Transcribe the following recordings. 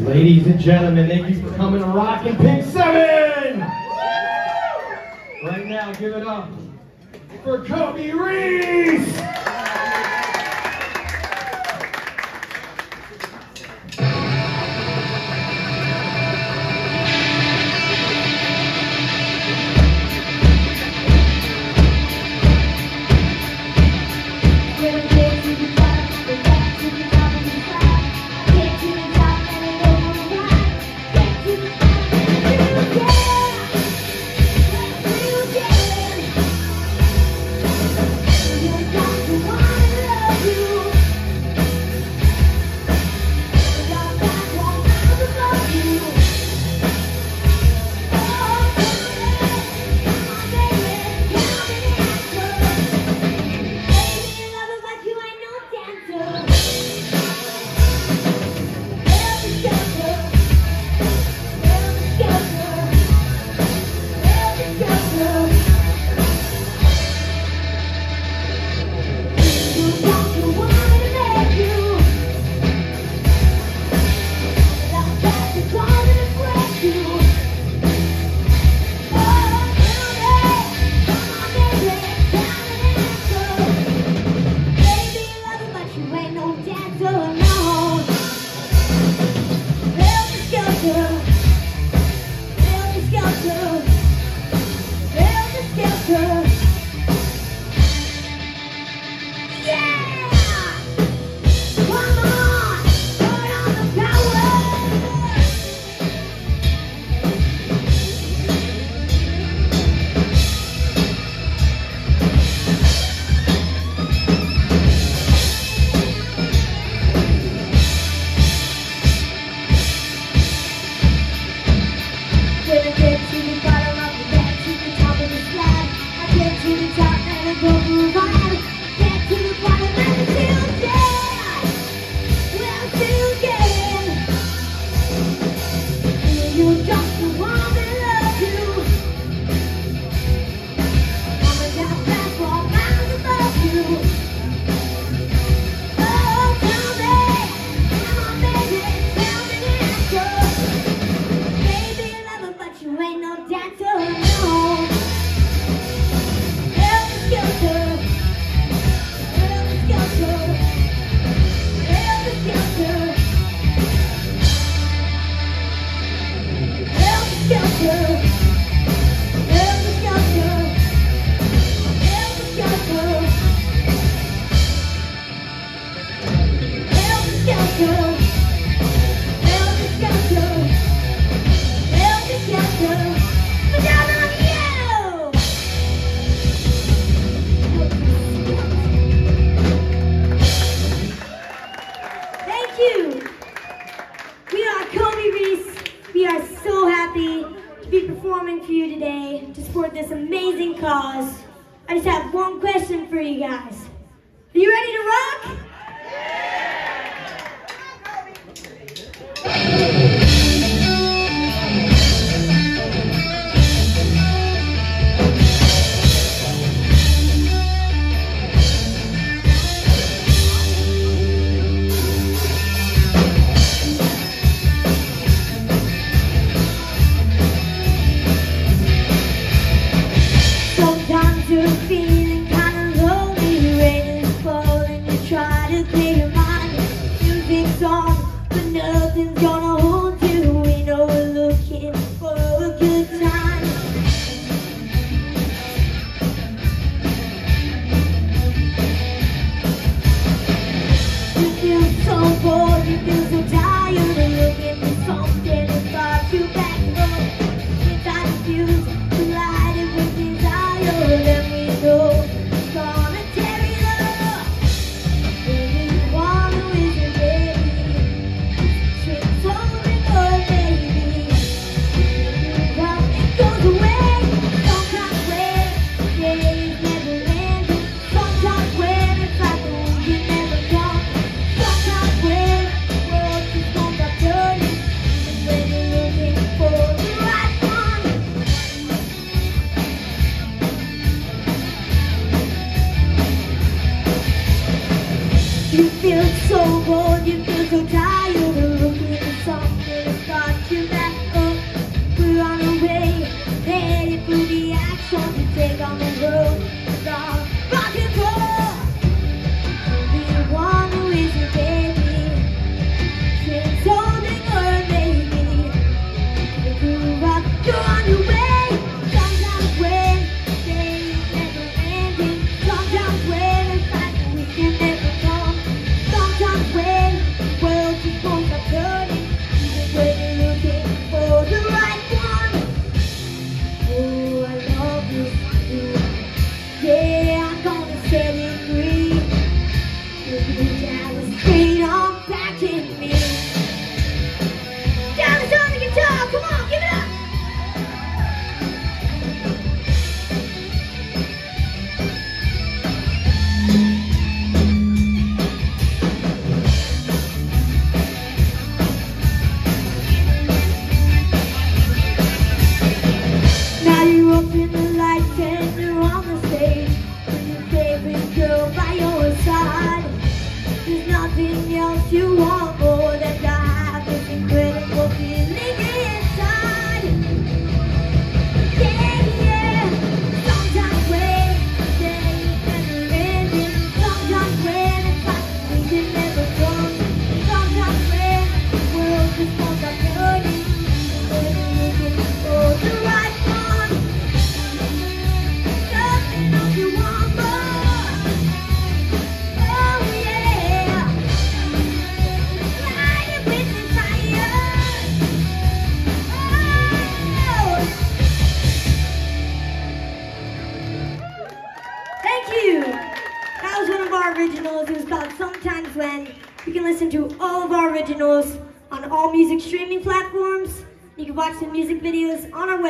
Ladies and gentlemen, thank you for coming to Rockin' Pink 7! Now, give it up for Kobi Reese!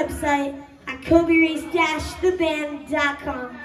Website at kobereese-theband.com.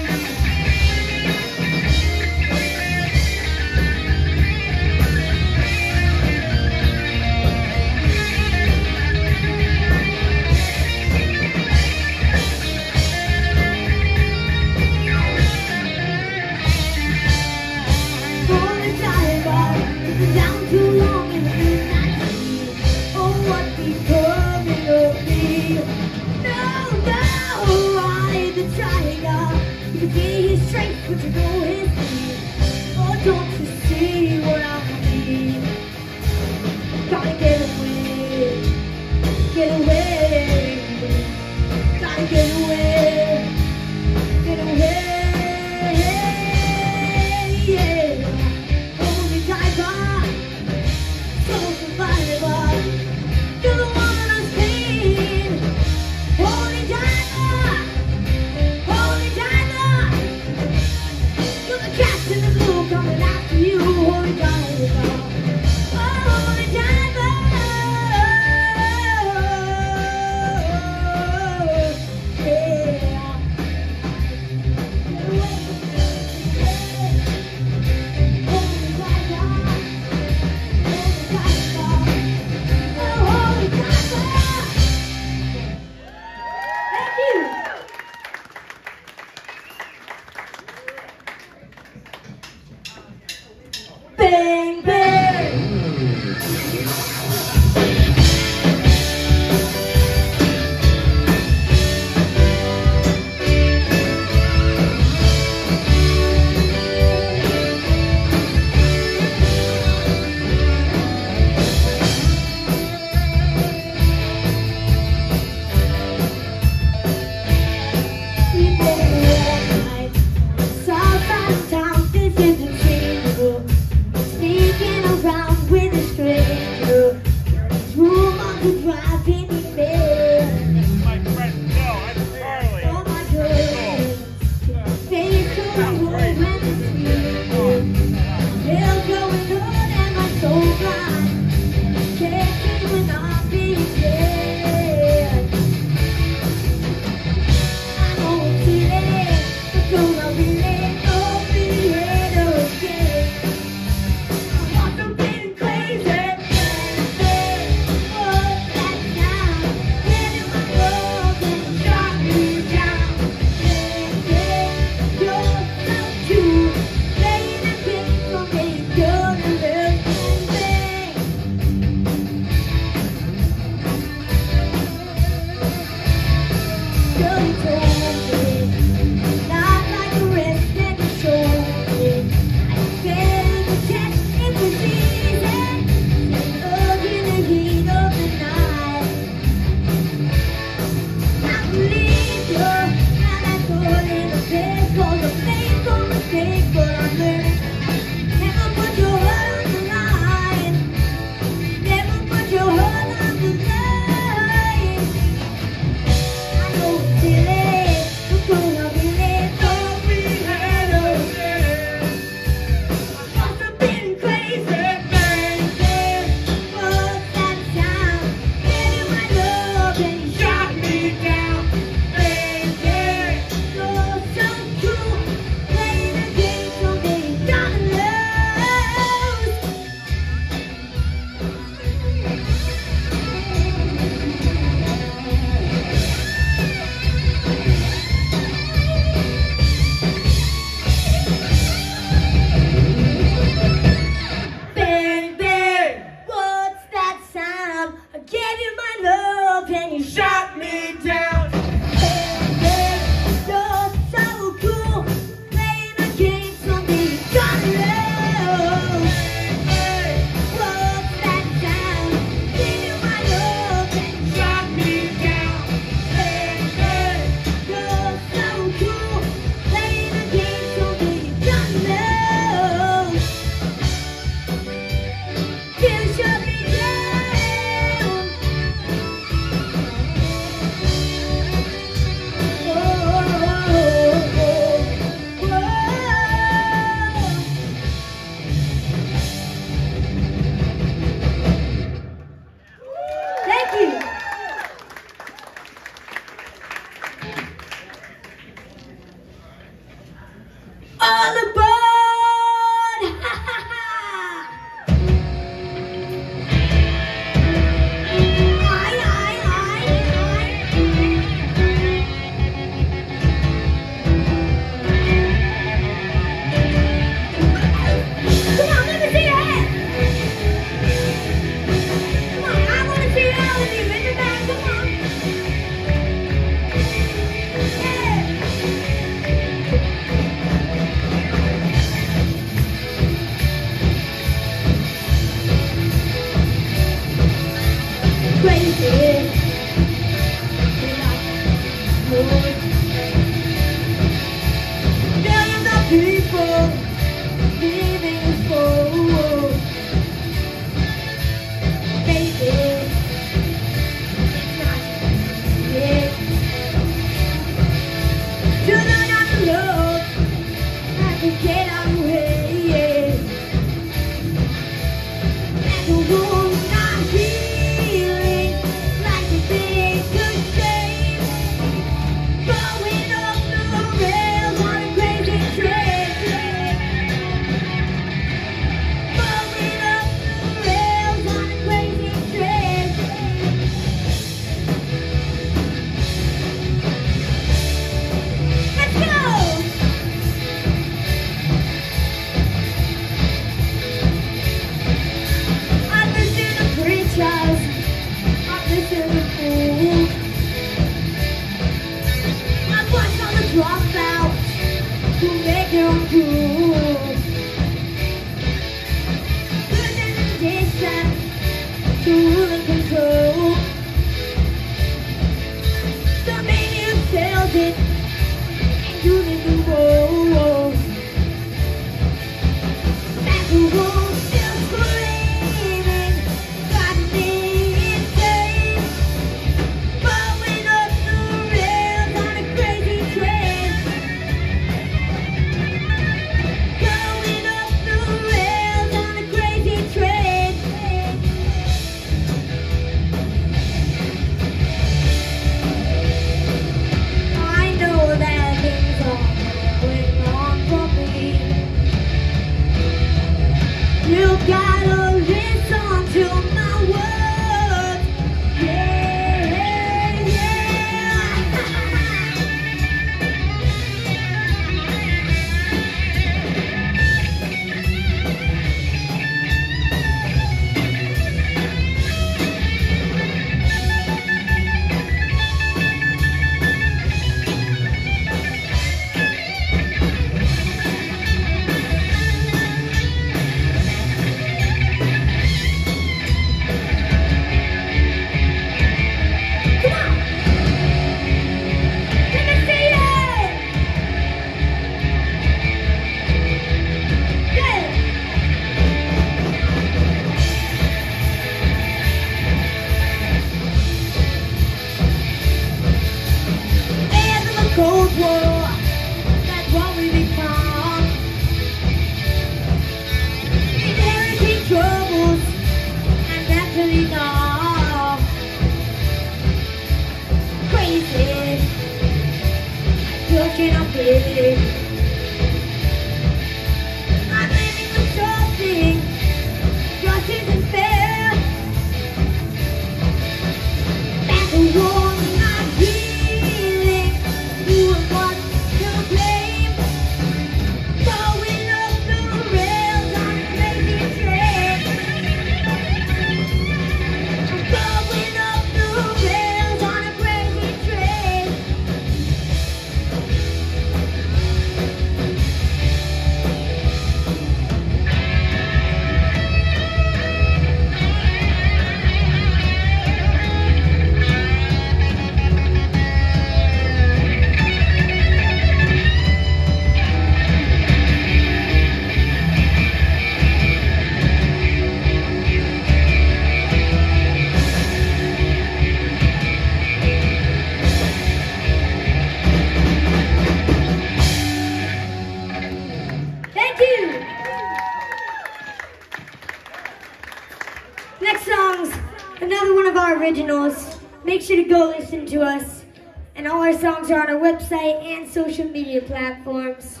website and social media platforms.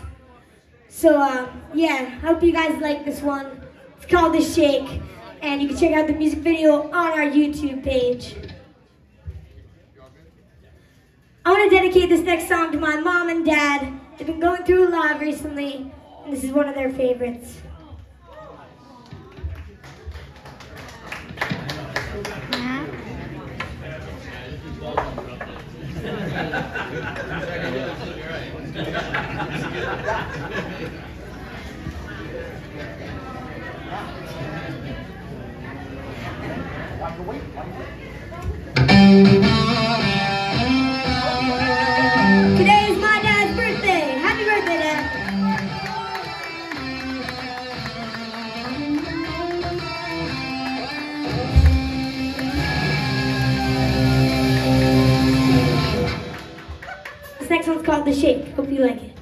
So, uh, yeah, I hope you guys like this one. It's called The Shake, and you can check out the music video on our YouTube page. I want to dedicate this next song to my mom and dad. They've been going through a lot recently, and this is one of their favorites. Today The Shake. Hope you like it.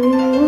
Thank